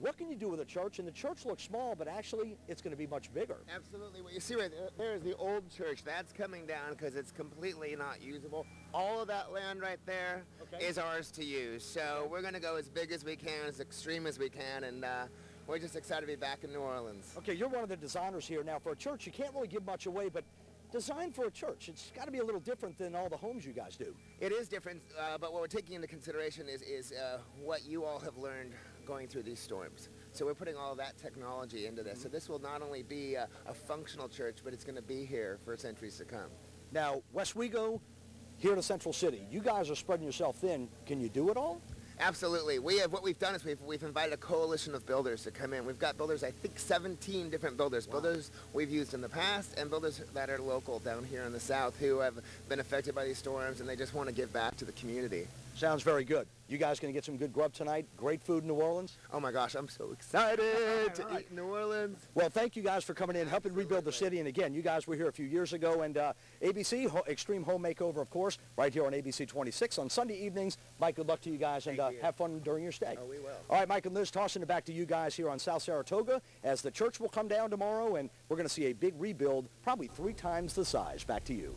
what can you do with a church? And the church looks small, but actually it's going to be much bigger. Absolutely. What you see right there, there is the old church. That's coming down because it's completely not usable. All of that land right there is Okay. ours to use. So we're going to go as big as we can, as extreme as we can, and uh, we're just excited to be back in New Orleans. Okay, you're one of the designers here. Now, for a church, you can't really give much away, but design for a church, it's got to be a little different than all the homes you guys do. It is different, uh, but what we're taking into consideration is, is uh, what you all have learned going through these storms. So we're putting all that technology into this. So this will not only be a, a functional church, but it's going to be here for centuries to come. Now, Westwego, here to Central City, you guys are spreading yourself thin. Can you do it all? Absolutely. We have what we've done is we've we've invited a coalition of builders to come in. We've got builders, I think 17 different builders. Builders we've used in the past and builders that are local down here in the south who have been affected by these storms and they just want to give back to the community. Sounds very good. You guys going to get some good grub tonight? Great food in New Orleans? Oh my gosh, I'm so excited to right. eat in New Orleans. Well, thank you guys for coming in, helping rebuild the city. And again, you guys were here a few years ago, and uh, ABC Ho- Extreme Home Makeover, of course, right here on ABC 26 on Sunday evenings. Mike, good luck to you guys, and uh, you. have fun during your stay. Oh, we will. All right, Mike and Liz, tossing it back to you guys here on South Saratoga, as the church will come down tomorrow, and we're going to see a big rebuild, probably three times the size. Back to you.